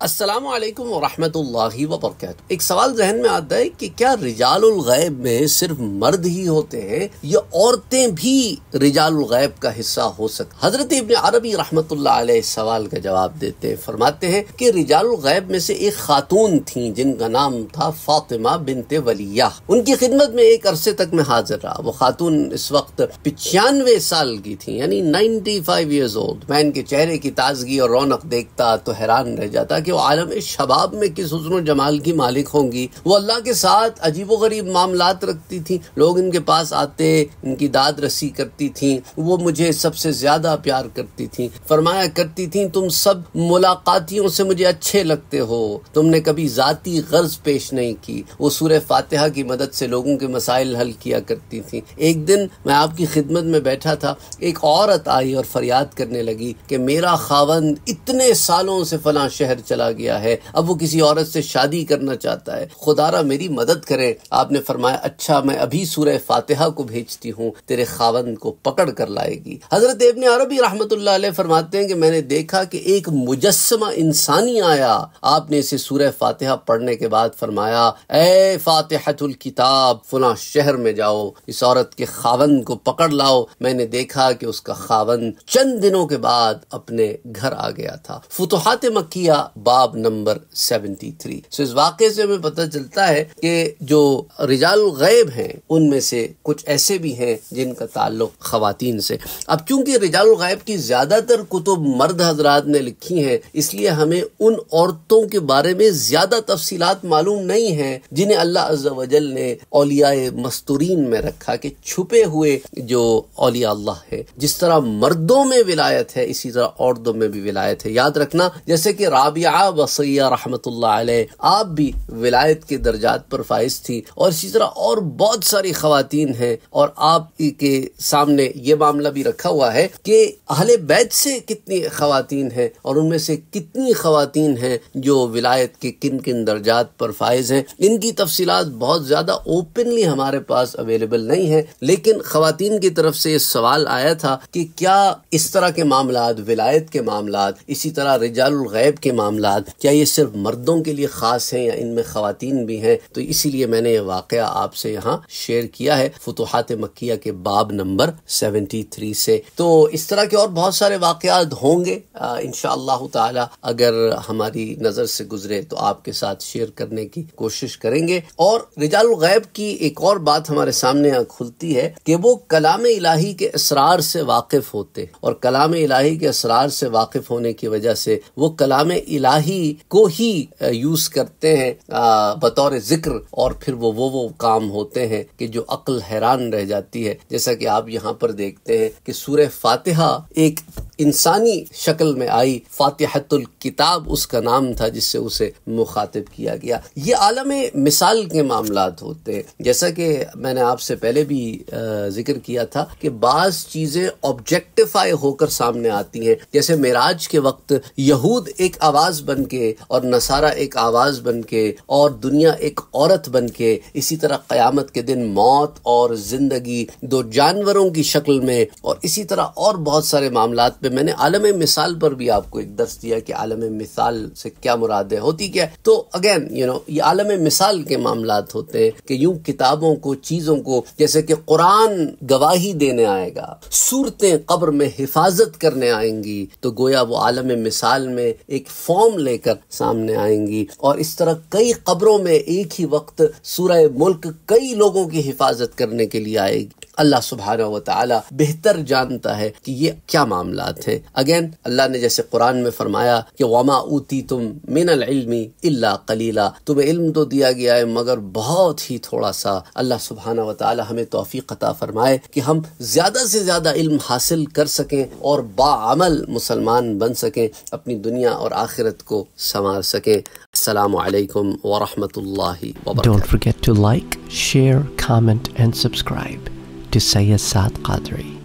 अस्सलाम वालेकुम वरहमतुल्लाहि वबरकातुहू। एक सवाल जहन में आता है कि क्या रिजालुल गैब में सिर्फ़ मर्द ही होते हैं, या औरतें भी रिजालुल गैब का हिस्सा हो सकती हज़रत इब्न अरबी रहमतुल्लाह अलैह सवाल का जवाब देते हैं फरमाते हैं कि रिजालुल गैब में से एक खातून थी, जिनका नाम था फातिमा बिनते वलिया। उनकी खिदमत में एक अरसे तक मैं हाजिर रहा। वो खातून इस वक्त पिचानवे साल की थी, यानी नाइन्टी फाइव ईयर्स ओल्ड मैं इनके चेहरे की ताजगी और रौनक देखता तो हैरान रह जाता कि वो आलम शबाब में किस हसन जमाल की मालिक होंगी। वो अल्लाह के साथ अजीब गरीब मामला रखती थी। लोग इनके पास आते, इनकी दाद रसी करती थी। वो मुझे सबसे ज़्यादा प्यार करती थी। फरमाया करती थी, तुम सब मुलाकातियों से मुझे अच्छे लगते हो। तुमने कभी जाती गर्ज पेश नहीं की। वो सूर्य फातिहा की मदद से लोगों के मसाइल हल किया करती थी। एक दिन मैं आपकी खिदमत में बैठा था। एक औरत आई और फरियाद करने लगी कि मेरा खावंद इतने सालों से फला शहर चला चला गया है। अब वो किसी औरत से शादी करना चाहता है। खुदारा, मेरी मदद करे। आपने फरमाया अच्छा मैं अभी सूर्य फातिहा को भेजती हूँ। तेरे खावन को पकड़ कर लाएगी। हज़रत इब्न अरबी रहमत फरमाते हैं कि मैंने देखा कि एक मुजस्मा इंसानी आया। आपने इसे सूर्य फातिहा पढ़ने के बाद फरमाया, ए फातिहतुल किताब, फुला शहर में जाओ। इस औरत के खावन को पकड़ लाओ। मैंने देखा कि उसका खावन चंद दिनों के बाद अपने घर आ गया था। फुतुहात मक्किया बाब नंबर 73 सो इस वाक्य से हमें पता चलता है कि जो रिजाल गैब हैं, उनमें से कुछ ऐसे भी हैं जिनका ताल्लुक खातन से। अब चूँकि रिजाल गैब की ज़्यादातर कुतुब मर्द हजरात ने लिखी हैं, इसलिए हमें उन औरतों के बारे में ज़्यादा तफसीलात मालूम नहीं है जिन्हें अल्लाह वजल ने औलिया मस्तूरीन में रखा कि छुपे हुए जो अल्लाह है। जिस तरह मर्दों में विलायत है, इसी तरह औरतों में भी विलायत है। याद रखना, जैसे कि राबिया वसैया रहमत आप भी विलायत के दर्जात पर फाइज थी और इसी तरह और बहुत सारी खातन हैं और आप के सामने ये मामला भी रखा हुआ है कि अहले बैत से कितनी खातन हैं और उनमें से कितनी खातन हैं जो विलायत के किन किन दर्जात पर फाइज हैं। इनकी तफसीलात बहुत ज़्यादा ओपनली हमारे पास अवेलेबल नहीं है, लेकिन खातन की तरफ़ से सवाल आया था कि क्या इस तरह के मामला विलायत के मामला इसी तरह रिजाल गैब के मामला क्या ये सिर्फ़ मर्दों के लिए ख़ास हैं या इनमें खातन भी हैं? तो इसीलिए मैंने ये वाक़ आपसे यहाँ शेयर किया है फतूहत मक्या के बाब नंबर सेवेंटी थ्री से। तो इस तरह के और बहुत सारे वाक़ात होंगे इन ताला अगर हमारी नज़र से गुजरे तो आपके साथ शेयर करने की कोशिश करेंगे। और रिजाल गैब की एक और बात हमारे सामने यहाँ खुलती है कि वो कलाम इलाही के असरार से वाकिफ होते। और कलाम इलाही के असरार से वाकिफ होने की वजह से वो कलाम इलाही इलाही को ही यूज़ करते हैं बतौर ज़िक्र। और फिर वो वो वो काम होते हैं कि जो अक्ल हैरान रह जाती है। जैसा कि आप यहाँ पर देखते हैं कि सूर्य फातिहा एक इंसानी शक्ल में आई। फातिहतुल किताब उसका नाम था जिससे उसे मुखातिब किया गया। ये आलम मिसाल के मामला होते हैं। जैसा कि मैंने आपसे पहले भी ज़िक्र किया था कि बाज चीज़ें ऑब्जेक्टिफाई होकर सामने आती हैं। जैसे मेराज के वक्त यहूद एक आवाज़ बन के और नसारा एक आवाज़ बन के और दुनिया एक औरत बन के इसी तरह कयामत के दिन मौत और ज़िंदगी दो जानवरों की शक्ल में और इसी तरह और बहुत सारे मामला पे मैंने आलम मिसाल पर भी आपको एक दर्ज दिया कि आलम मिसाल से क्या मुराद है होती क्या। तो अगेन यू नो ये आलम मिसाल के मामला होते हैं कि यूँ किताबों को, चीज़ों को, जैसे कि कुरान गवाही देने आएगा, सूरतें कब्र में हिफाजत करने आएँगी तो गोया वो आलम मिसाल में एक फॉर्म लेकर सामने आएँगी। और इस तरह कई कब्रों में एक ही वक्त सूरह मुल्क कई लोगों की हिफाजत करने के लिए आएगी। अल्लाह सुबहाना व ताला बेहतर जानता है कि ये क्या मामला हैं अगेन अल्लाह ने जैसे कुरान में फरमाया कि वमा ऊती तुम मिनल इल्मी इल्ला कलीला तुम्हें इल्म तो दिया गया है मगर बहुत ही थोड़ा सा अल्लाह सुबहाना व ताला हमें तोफ़ी अता फरमाए कि हम ज़्यादा से ज़्यादा इल्म हासिल कर सकें और बामल मुसलमान बन सकें अपनी दुनिया और आखिरत को संवार सकें Assalamualaikum warahmatullahi wabarakatuh. Don't forget to like, share, comment, and subscribe. To Sayyid Saad Qadri.